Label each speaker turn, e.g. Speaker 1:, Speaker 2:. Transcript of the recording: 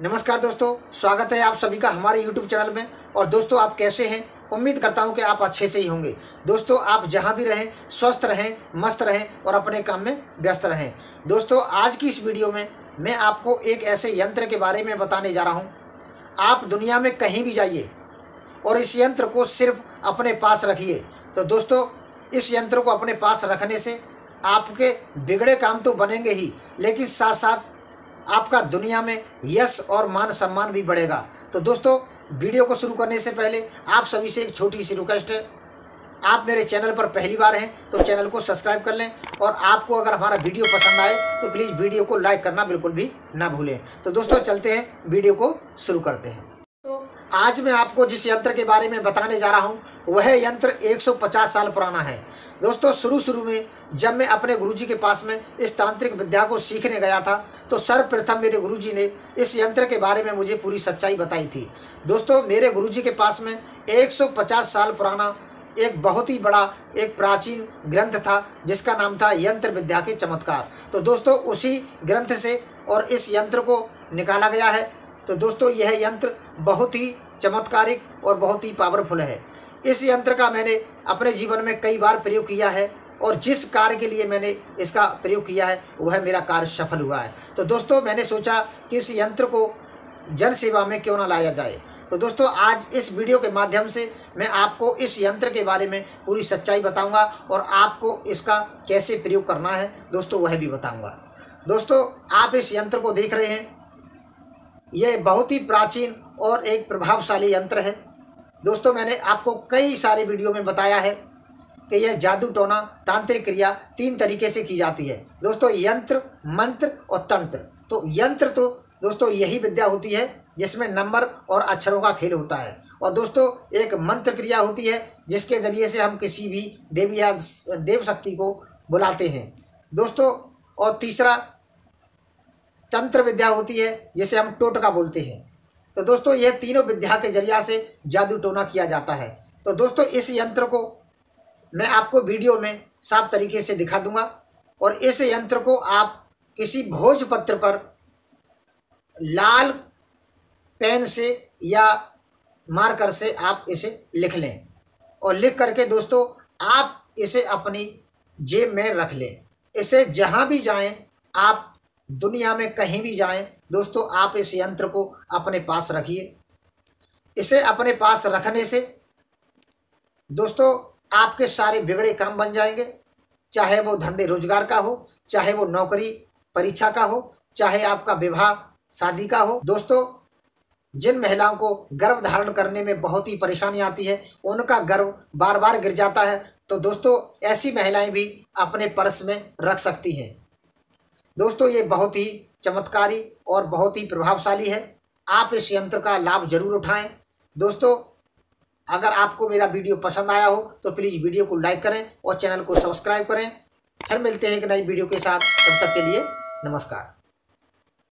Speaker 1: नमस्कार दोस्तों, स्वागत है आप सभी का हमारे YouTube चैनल में। और दोस्तों, आप कैसे हैं? उम्मीद करता हूँ कि आप अच्छे से ही होंगे। दोस्तों, आप जहाँ भी रहें, स्वस्थ रहें, मस्त रहें और अपने काम में व्यस्त रहें। दोस्तों, आज की इस वीडियो में मैं आपको एक ऐसे यंत्र के बारे में बताने जा रहा हूँ। आप दुनिया में कहीं भी जाइए और इस यंत्र को सिर्फ़ अपने पास रखिए। तो दोस्तों, इस यंत्र को अपने पास रखने से आपके बिगड़े काम तो बनेंगे ही, लेकिन साथ साथ आपका दुनिया में यश और मान सम्मान भी बढ़ेगा। तो दोस्तों, वीडियो को शुरू करने से पहले आप सभी से एक छोटी सी रिक्वेस्ट है। आप मेरे चैनल पर पहली बार हैं तो चैनल को सब्सक्राइब कर लें और आपको अगर हमारा वीडियो पसंद आए तो प्लीज़ वीडियो को लाइक करना बिल्कुल भी ना भूलें। तो दोस्तों, चलते हैं, वीडियो को शुरू करते हैं। तो आज मैं आपको जिस यंत्र के बारे में बताने जा रहा हूँ, वह यंत्र 150 साल पुराना है। दोस्तों शुरू शुरू में जब मैं अपने गुरुजी के पास में इस तांत्रिक विद्या को सीखने गया था तो सर्वप्रथम मेरे गुरुजी ने इस यंत्र के बारे में मुझे पूरी सच्चाई बताई थी। दोस्तों, मेरे गुरुजी के पास में 150 साल पुराना एक बहुत ही बड़ा, एक प्राचीन ग्रंथ था, जिसका नाम था यंत्र विद्या के चमत्कार। तो दोस्तों, उसी ग्रंथ से और इस यंत्र को निकाला गया है। तो दोस्तों, यह यंत्र बहुत ही चमत्कारिक और बहुत ही पावरफुल है। इस यंत्र का मैंने अपने जीवन में कई बार प्रयोग किया है और जिस कार्य के लिए मैंने इसका प्रयोग किया है, वह मेरा कार्य सफल हुआ है। तो दोस्तों, मैंने सोचा कि इस यंत्र को जन सेवा में क्यों ना लाया जाए। तो दोस्तों, आज इस वीडियो के माध्यम से मैं आपको इस यंत्र के बारे में पूरी सच्चाई बताऊँगा और आपको इसका कैसे प्रयोग करना है, दोस्तों, वह भी बताऊँगा। दोस्तों, आप इस यंत्र को देख रहे हैं। यह बहुत ही प्राचीन और एक प्रभावशाली यंत्र है। दोस्तों, मैंने आपको कई सारे वीडियो में बताया है कि यह जादू टोना तांत्रिक क्रिया तीन तरीके से की जाती है। दोस्तों, यंत्र, मंत्र और तंत्र। तो यंत्र तो दोस्तों, यही विद्या होती है जिसमें नंबर और अक्षरों का खेल होता है। और दोस्तों, एक मंत्र क्रिया होती है जिसके ज़रिए से हम किसी भी देवी या देव शक्ति को बुलाते हैं। दोस्तों, और तीसरा तंत्र विद्या होती है जिसे हम टोटका बोलते हैं। तो दोस्तों, यह तीनों विद्या के ज़रिया से जादू टोना किया जाता है। तो दोस्तों, इस यंत्र को मैं आपको वीडियो में साफ़ तरीके से दिखा दूँगा और इस यंत्र को आप किसी भोजपत्र पर लाल पेन से या मार्कर से आप इसे लिख लें। और लिख करके दोस्तों, आप इसे अपनी जेब में रख लें। इसे जहाँ भी जाएँ, आप दुनिया में कहीं भी जाएँ, दोस्तों, आप इस यंत्र को अपने पास रखिए। इसे अपने पास रखने से, दोस्तों, आपके सारे बिगड़े काम बन जाएँगे। चाहे वो धंधे रोज़गार का हो, चाहे वो नौकरी, परीक्षा का हो, चाहे आपका विवाह, शादी का हो। दोस्तों, जिन महिलाओं को गर्भ धारण करने में बहुत ही परेशानी आती है, उनका गर्भ बार बार गिर जाता है। तो दोस्तों, ऐसी महिलाएँ भी अपने पर्स में रख सकती हैं। दोस्तों, ये बहुत ही चमत्कारी और बहुत ही प्रभावशाली है। आप इस यंत्र का लाभ ज़रूर उठाएँ। दोस्तों, अगर आपको मेरा वीडियो पसंद आया हो तो प्लीज़ वीडियो को लाइक करें और चैनल को सब्सक्राइब करें। फिर मिलते हैं एक नई वीडियो के साथ। तब तक के लिए नमस्कार।